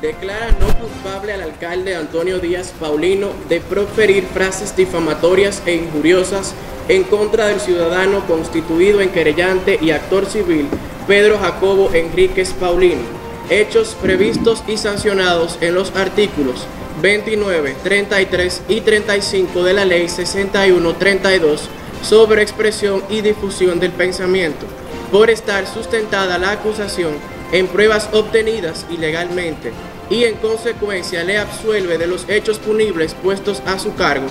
declara no culpable al alcalde Antonio Díaz Paulino de proferir frases difamatorias e injuriosas en contra del ciudadano constituido en querellante y actor civil Pedro Jacobo Enríquez Paulino, hechos previstos y sancionados en los artículos 29, 33 y 35 de la Ley 61-32 sobre expresión y difusión del pensamiento, por estar sustentada la acusación en pruebas obtenidas ilegalmente y en consecuencia le absuelve de los hechos punibles puestos a su cargo